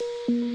Música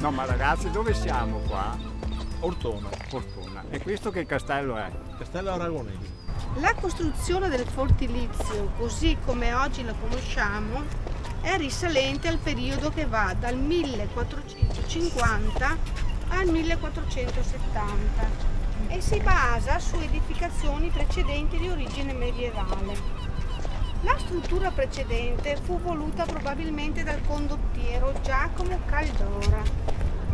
No, ma ragazzi, dove siamo qua? Ortona, Fortuna. E questo che castello è? Castello Aragonese. La costruzione del fortilizio, così come oggi la conosciamo, è risalente al periodo che va dal 1450 al 1470 e si basa su edificazioni precedenti di origine medievale. La struttura precedente fu voluta probabilmente dal condottiero Giacomo Caldora,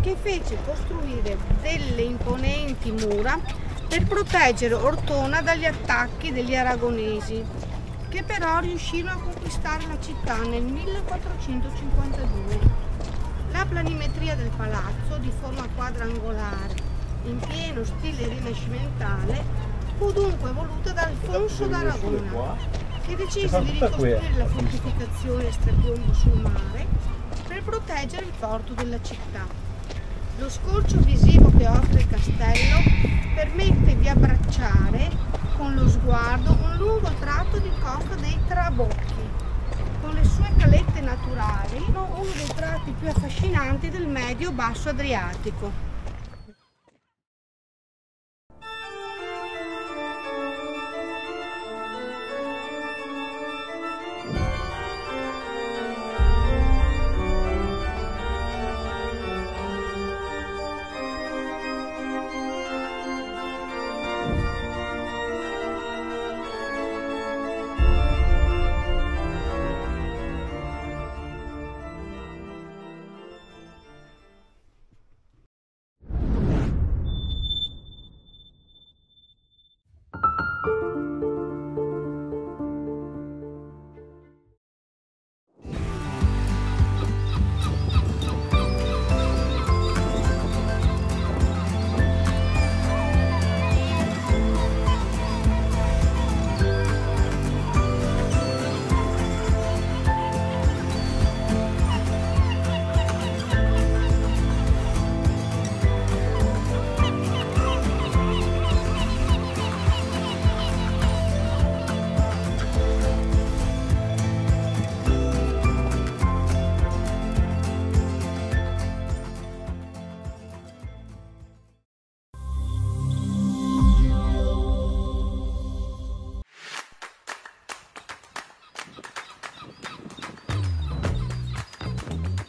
che fece costruire delle imponenti mura per proteggere Ortona dagli attacchi degli aragonesi, che però riuscirono a conquistare la città nel 1452. La planimetria del palazzo, di forma quadrangolare, in pieno stile rinascimentale, fu dunque voluta da Alfonso d'Aragona, che decise di ricostruire la fortificazione strapiombo sul mare per proteggere il porto della città. Lo scorcio visivo che offre il castello permette di abbracciare con lo sguardo un lungo tratto di costa dei Trabocchi. Con le sue calette naturali, uno dei tratti più affascinanti del medio-basso Adriatico.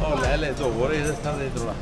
Oh, ela é do ouro e está dentro lá.